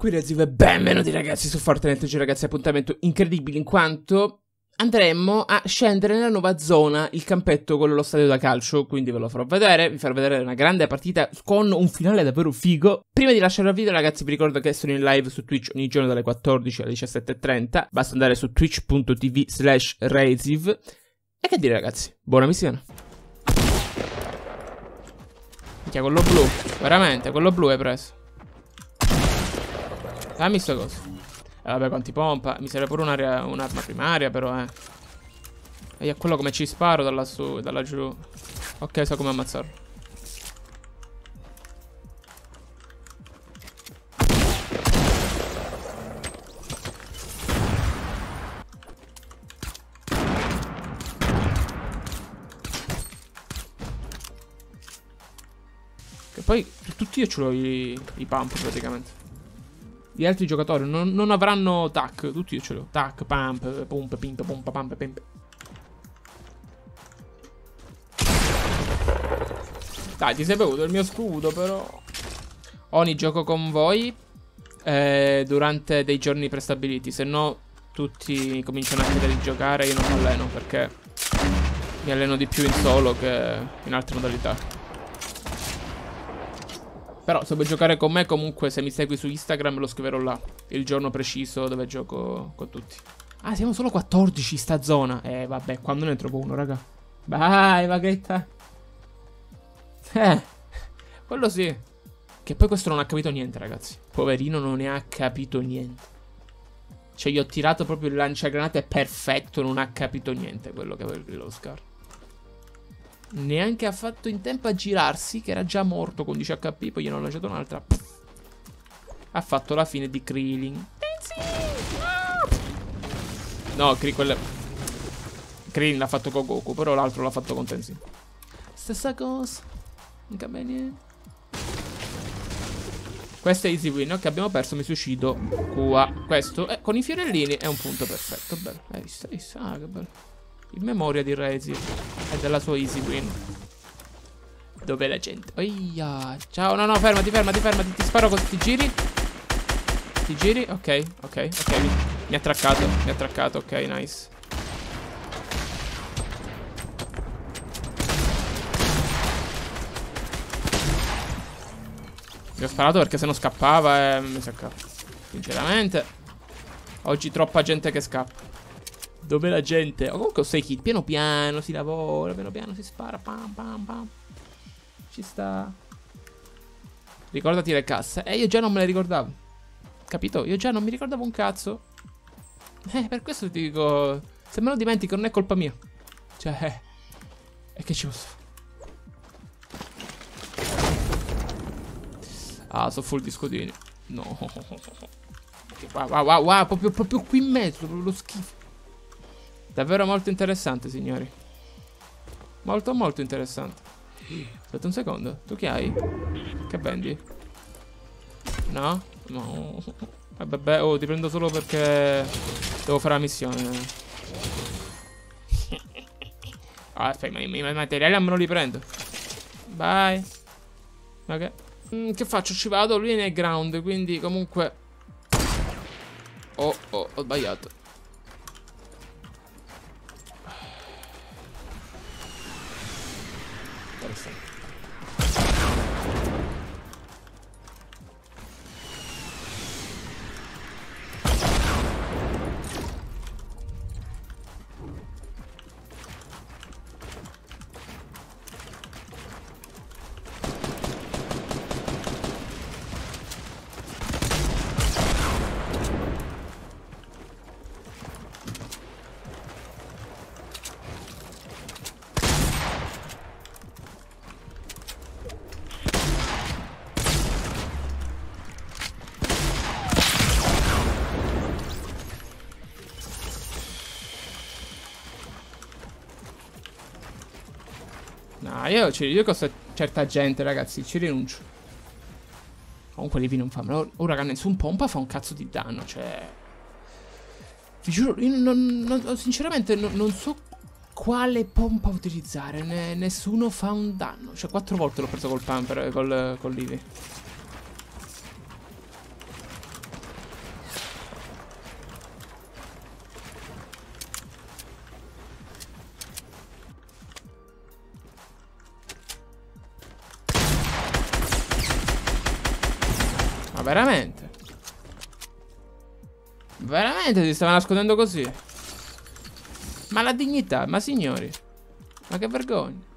Qui Reziv benvenuti ragazzi su Fortnite oggi ragazzi appuntamento incredibile in quanto andremo a scendere nella nuova zona, il campetto, quello lo stadio da calcio, quindi ve lo farò vedere, vi farò vedere una grande partita con un finale davvero figo. Prima di lasciare il video ragazzi vi ricordo che sono in live su Twitch ogni giorno dalle 14 alle 17.30, basta andare su twitch.tv slash Reziv. E che dire ragazzi, buona missione. Minchia, quello blu, veramente, quello blu hai preso. Dammi sto coso. Eh, vabbè, quanti pompa. Mi serve pure un'arma primaria, però, eh. E a quello come ci sparo da lassù, da laggiù. Ok, so come ammazzarlo. Che poi tutti io ce l'ho i, i pump praticamente. Gli altri giocatori non, non avranno tac. Tutti io ce l'ho. Tac, pump, pump, pimp, pump, pump, pimp. Dai, ti sei bevuto il mio scudo, però. Oni gioco con voi eh, durante dei giorni prestabiliti. Se no, tutti cominciano a chiedere di giocare. Io non mi alleno perché mi alleno di più in solo che in altre modalità. Però se vuoi giocare con me comunque se mi segui su Instagram lo scriverò là. Il giorno preciso dove gioco con tutti. Ah, siamo solo 14 in sta zona. Eh, vabbè, quando ne trovo uno, raga. Vai, vaghetta. Eh, quello sì. Che poi questo non ha capito niente, ragazzi. Poverino non ne ha capito niente. Cioè, gli ho tirato proprio il lanciagranate perfetto, non ha capito niente quello che aveva lo scar. Neanche ha fatto in tempo a girarsi, che era già morto con 10 HP, poi gli hanno lanciato un'altra. Ha fatto la fine di Krillin. No, Krillin. Krillin l'ha fatto con Goku, però l'altro l'ha fatto con Tenzin. Stessa cosa. Non cambia niente. Questo è easy win, ok, abbiamo perso, mi suicido qua. Questo, eh, con i fiorellini è un punto perfetto, bello. Hai visto, hai visto, ah, che bello. In memoria di Rezi e della sua easy win. Dov'è la gente? Oia. Ciao, no, no, fermati, fermati, fermati. Ti sparo così ti giri. Ti giri? Ok, ok, ok. Mi, ha traccato, mi ha traccato, ok, nice. Mi ho sparato perché se non scappava e mi saccava. Sinceramente. Oggi troppa gente che scappa. Dove la gente... Oh, comunque 6 kit. Piano piano si lavora, piano piano si spara. Pam, pam, pam. Ci sta. Ricordati le casse. Eh, io già non me le ricordavo. Capito? Io già non mi ricordavo un cazzo. Eh, per questo ti dico... Se me lo dimentico non è colpa mia. Cioè, eh. E che ci posso Ah, sono full di scodini. No. Wow, wow, wow, wow, proprio, proprio qui in mezzo, proprio lo schifo. Davvero molto interessante, signori. Molto, molto interessante. Aspetta un secondo. Tu che hai? Che vendi? No? No. Eh, vabbè, oh, ti prendo solo perché devo fare la missione. Ah, aspetta, ma i materiali non me li prendo. Bye. Ok. Mm, che faccio? Ci vado? Lui è nel ground, quindi comunque... Oh, oh, ho sbagliato. Dá licença. No, io, ci, io con certa gente, ragazzi, ci rinuncio. Comunque Levi non fa. Ora che nessun pompa fa un cazzo di danno, cioè... Vi giuro, io non, non, sinceramente non, non, so quale pompa utilizzare. Ne, nessuno fa un danno. Cioè, quattro volte l'ho preso col pumper, col, col Levi. Veramente. Veramente si stava nascondendo così. Ma la dignità, ma signori. Ma che vergogna.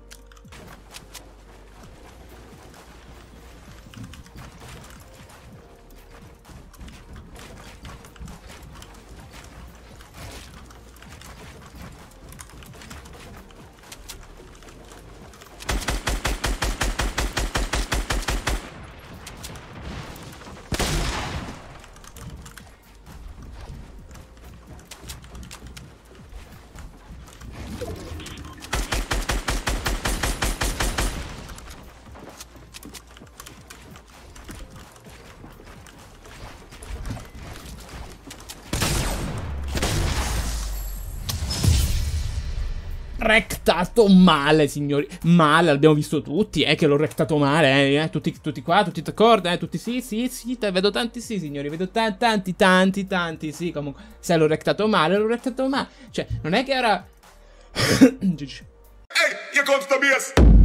Rectato male, signori. Male, l'abbiamo visto tutti, eh, che l'ho rectato male, eh, eh. Tutti, tutti qua, tutti d'accordo, eh, tutti sì, sì, sì, vedo tanti sì, signori, vedo tanti, tanti, tanti, tanti, sì, comunque. Se l'ho rectato male, l'ho rectato male. Cioè, non è che era... Ehi, hey, here comes the